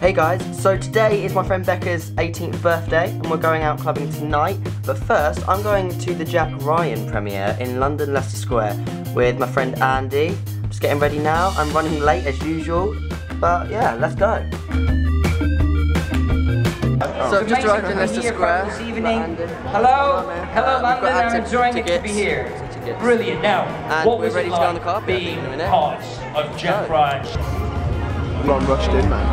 Hey guys, so today is my friend Becca's 18th birthday and we're going out clubbing tonight. But first, I'm going to the Jack Ryan premiere in London Leicester Square with my friend Andy. Just getting ready now. I'm running late as usual, but yeah, let's go. So I've just arrived in Leicester Square. This evening. Andy. Hello, hello Uh, London. I'm active enjoying it to be here. Tickets. Brilliant. Now, And what we're was ready it to go on the carpet, I think, being in a minute. part of Jack Go. Ryan? Ron rushed in, man.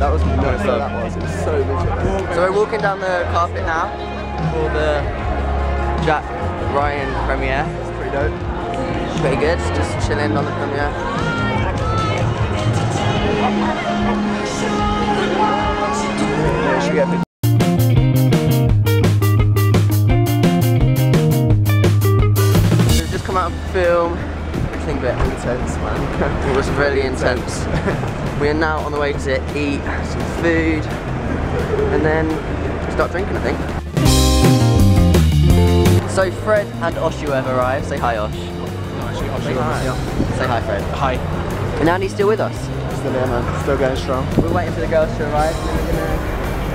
That was nuts. That was. It was so legit. So we're walking down the carpet now for the Jack Ryan premiere. It's pretty dope. Pretty good, just chilling on the premiere. Should we get a picture? We've just come out of film. Everything a bit intense, man. it was really intense. we are now on the way to eat some food and then start drinking, I think. So Fred and Oshu have arrived. Say hi, Osh. Say hi. Say hi, Fred. Hi. And Andy's still with us. Still here, man. Still going strong. We're waiting for the girls to arrive and then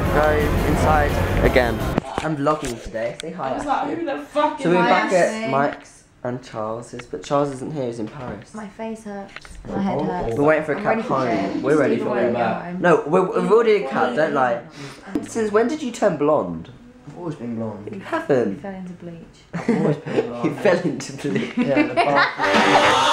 we're gonna go inside again. I'm vlogging today. Say hi. Ashley. Who the fuck So we're Hi, back at Mike's and Charles is, but Charles isn't here, he's in Paris. My face hurts. Oh, My head oh, hurts. Oh. We're waiting for a I'm cab home. bed. We're ready for I wanna bed. go home. No, we're, we've already a cab, don't lie. Since when did you turn blonde? I've always been blonde. You You haven't. fell into bleach. I've always been blonde. You fell into bleach. Yeah, the bathroom.